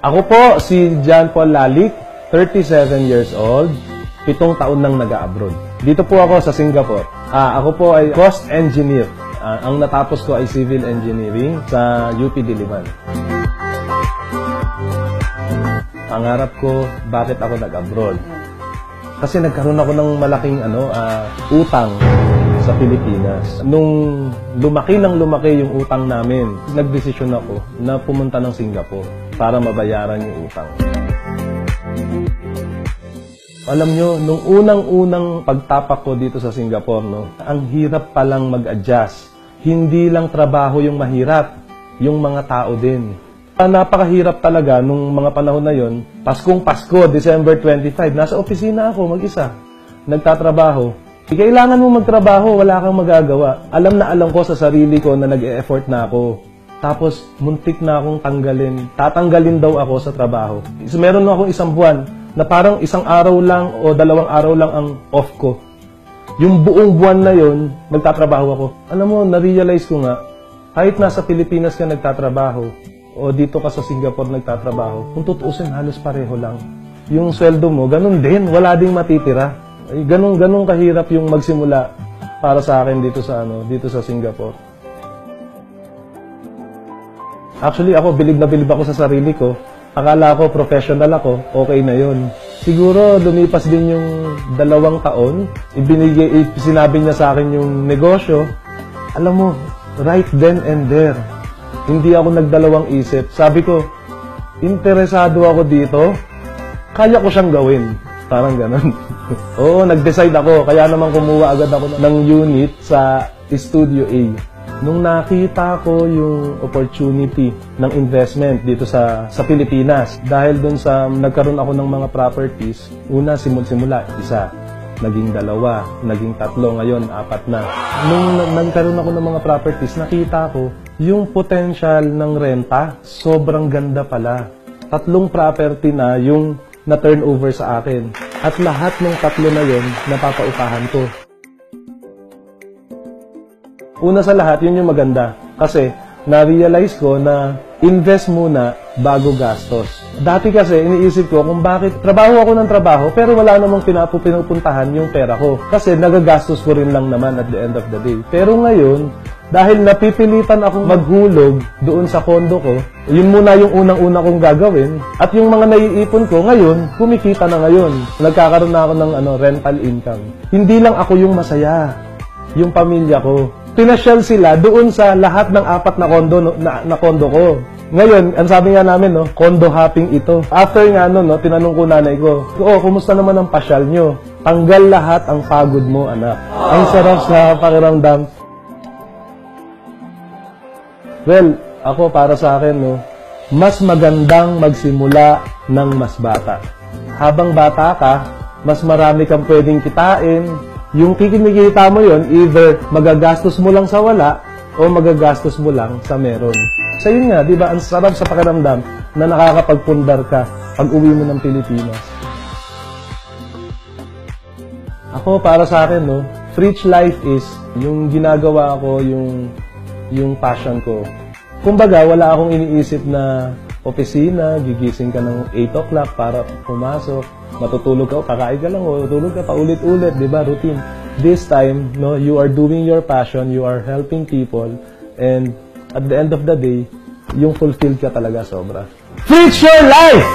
Ako po si John Paul Lalik, 37 years old, pitong taon nang nag-abroad. Dito po ako sa Singapore. Ah, ako po ay cost engineer. Ah, ang natapos ko ay civil engineering sa UP Diliman. Pangarap ko, bakit ako nag-abroad? Kasi nagkaroon ako ng malaking ano, ah, utang sa Pilipinas. Nung lumaki ng lumaki yung utang namin, nagdesisyon ako na pumunta ng Singapore para mabayaran yung utang. Alam nyo, nung unang-unang pagtapak ko dito sa Singapore, no, ang hirap palang mag-adjust. Hindi lang trabaho yung mahirap, yung mga tao din. Ah, Napakahirap talaga nung mga panahon na yon. Paskong Pasko, December 25, nasa opisina ako mag-isa. Nagtatrabaho. Di kailangan mo magtrabaho, wala kang magagawa. Alam na alam ko sa sarili ko na nag-e-effort na ako. Tapos, muntik na akong tanggalin. Tatanggalin daw ako sa trabaho. So, meron na akong isang buwan na parang isang araw lang o dalawang araw lang ang off ko. Yung buong buwan na yon, nagtatrabaho ako. Alam mo, na-realize ko nga, kahit nasa Pilipinas ka nagtatrabaho, o dito ka sa Singapore nagtatrabaho, kung tutuusin, halos pareho lang. Yung sweldo mo, ganun din, wala ding matitira. Ay, ganun, ganun kahirap yung magsimula para sa akin dito sa ano, dito sa Singapore. Actually, ako, bilib na bilib ako sa sarili ko. Akala ko, professional ako, okay na yon. Siguro, lumipas din yung dalawang taon, ibinigay, sinabi niya sa akin yung negosyo. Alam mo, right then and there, hindi ako nagdalawang isip. Sabi ko, interesado ako dito, kaya ko siyang gawin. Parang ganun. Oo, nag-decide ako. Kaya naman kumuha agad ako ng unit sa Studio A. Nung nakita ko yung opportunity ng investment dito sa sa Pilipinas, dahil dun sa nagkaroon ako ng mga properties, una simul-simula, isa, naging dalawa, naging tatlo, ngayon apat na. Nung na- nagkaroon ako ng mga properties, nakita ko yung potential ng renta, sobrang ganda pala. Tatlong property na yung na turnover sa akin. At lahat ng tatlo na yon napapaupahan ko. Una sa lahat, yun yung maganda. Kasi, na-realize ko na invest muna bago gastos. Dati kasi, iniisip ko kung bakit trabaho ako ng trabaho pero wala namang pinapu pinupuntahan yung pera ko. Kasi nagagastos ko rin lang naman at the end of the day. Pero ngayon, dahil napipilitan akong maghulog doon sa kondo ko, yun muna yung unang-una kong gagawin. At yung mga naiipon ko ngayon, kumikita na ngayon. Nagkakaroon na ako ng ano, rental income. Hindi lang ako yung masaya, yung pamilya ko. Pinasyal sila doon sa lahat ng apat na kondo na, na kondo ko. Ngayon, ang sabi nga namin, no, condo hopping ito. After nga no, no, tinanong ko nanay ko, oh, kumusta naman ang pasyal nyo? Tanggal lahat ang pagod mo, anak. Ang sarap sa pakiramdam. Well, ako para sa akin, no, mas magandang magsimula ng mas bata. Habang bata ka, mas marami kang pwedeng kitain. Yung kikinikita mo yon either magagastos mo lang sa wala o magagastos mo lang sa meron. Sa yun nga, di ba, ang sarap sa pakiramdam na nakakapagpundar ka pag uwi mo ng Pilipinas. Ako, para sa akin, no, Fridge life is yung ginagawa ko, yung, yung passion ko. Kumbaga, wala akong iniisip na opisina, gigising ka ng 8 o'clock para pumasok, matutulog ka, kakain ka lang, o tulog ka pa ulit-ulit, di ba, routine. This time, no, you are doing your passion, you are helping people, and at the end of the day, yung fulfilled ka talaga sobra. Fridge your life!